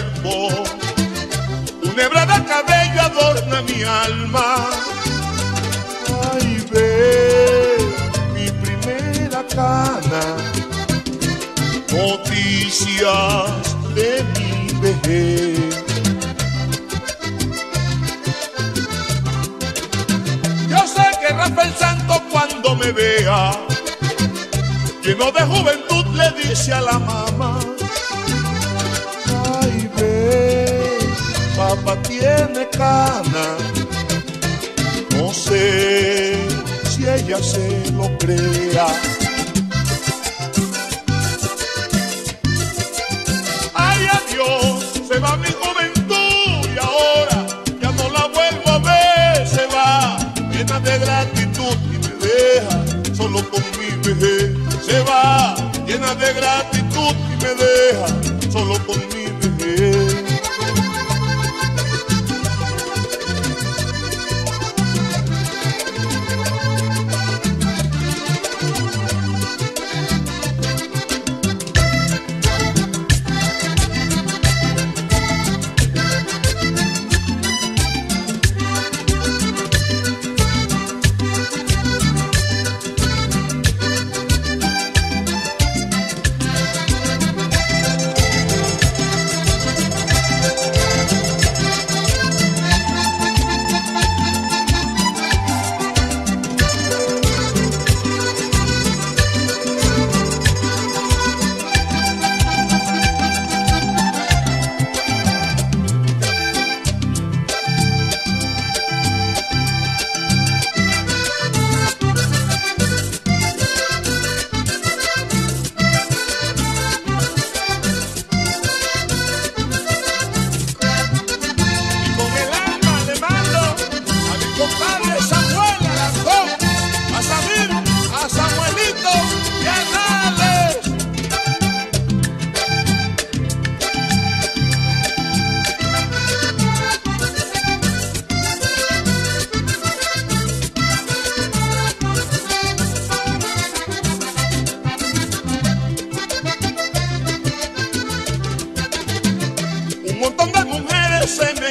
tiempo. Una hebra de cabello adorna mi alma. Ay, ve mi primera cana. Noticias de mi vejez. Yo sé que Rafael Santo cuando me vea, lleno de juventud, le dice a la mamá, ay ve, papá tiene cana, no sé si ella se lo crea. Ay, adiós, se va mi juventud y ahora ya no la vuelvo a ver, se va llena de gratitud y me deja solo con mi vejez. Se va llena de gratitud y me deja solo con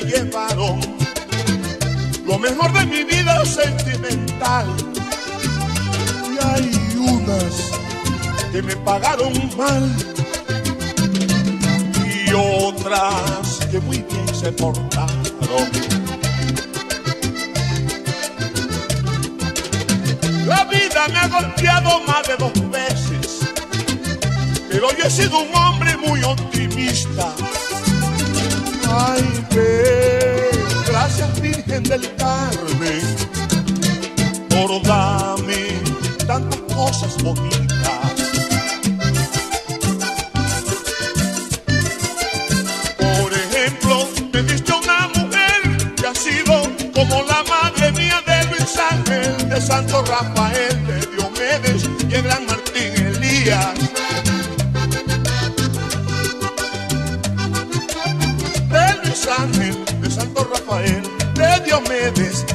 llevaron lo mejor de mi vida sentimental. Y hay unas que me pagaron mal y otras que muy bien se portaron. La vida me ha golpeado más de dos veces, pero yo he sido un hombre muy optimista. Virgen del Carmen, por dame tantas cosas bonitas. Por ejemplo, me diste una mujer que ha sido como la madre mía de Luis Ángel, de Santo Rafael, de Diomedes y el gran Martín Elías. De Luis Ángel, de Santo Rafael. de Diomedes